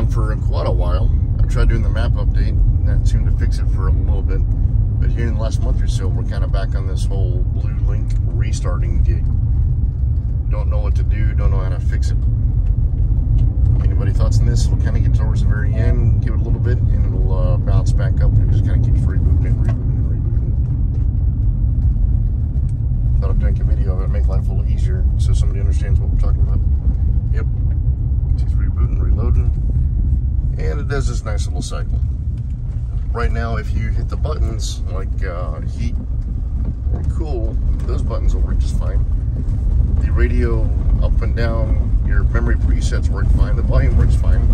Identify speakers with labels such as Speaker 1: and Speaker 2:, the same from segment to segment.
Speaker 1: on for quite a while. I tried doing the map update, and that seemed to fix it for a little bit. But here in the last month or so, we're kind of back on this whole Blue Link restarting gig. Don't know what to do, don't know how to fix it. Anybody thoughts on this? We'll kind of get towards the very end, give it a little bit, and it'll uh, bounce back up, and just kind of keeps rebooting and rebooting and rebooting. Thought I'd make a video of it, make life a little easier, so somebody understands what we're talking about. Yep, keeps rebooting, reloading, and it does this nice little cycle. Right now, if you hit the buttons like uh, heat or cool, those buttons will work just fine. The radio up and down, your memory presets work fine, the volume works fine.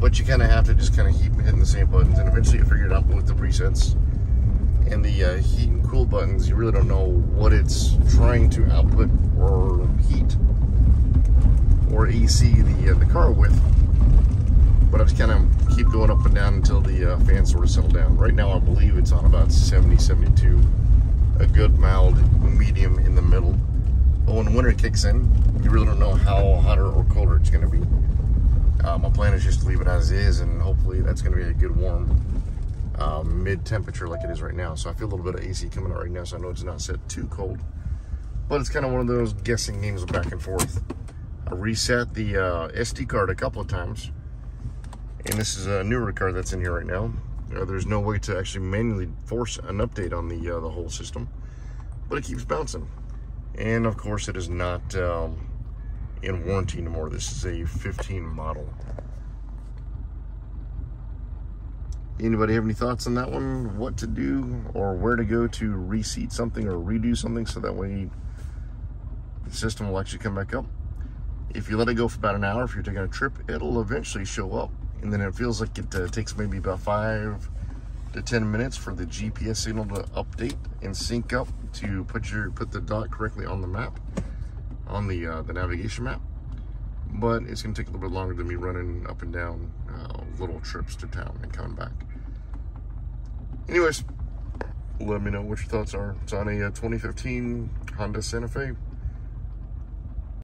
Speaker 1: But you kind of have to just kind of keep hitting the same buttons, and eventually you figure it out with the presets. And the uh, heat and cool buttons, you really don't know what it's trying to output or heat or AC the uh, the car with. But I just kind of keep going up and down until the uh, fans sort of settle down. Right now, I believe it's on about 70, 72. A good mild medium in the middle. But when winter kicks in, you really don't know how hotter or colder it's going to be. Uh, my plan is just to leave it as is, and hopefully that's going to be a good warm um, mid-temperature like it is right now. So I feel a little bit of AC coming out right now, so I know it's not set too cold. But it's kind of one of those guessing games back and forth. I reset the uh, SD card a couple of times and this is a newer car that's in here right now. Uh, there's no way to actually manually force an update on the uh, the whole system, but it keeps bouncing. And of course, it is not um, in warranty anymore. This is a 15 model. Anybody have any thoughts on that one? What to do or where to go to reseat something or redo something so that way the system will actually come back up? If you let it go for about an hour, if you're taking a trip, it'll eventually show up and then it feels like it uh, takes maybe about five to 10 minutes for the GPS signal to update and sync up to put your put the dot correctly on the map, on the uh, the navigation map. But it's gonna take a little bit longer than me running up and down uh, little trips to town and coming back. Anyways, let me know what your thoughts are. It's on a uh, 2015 Hyundai Santa Fe.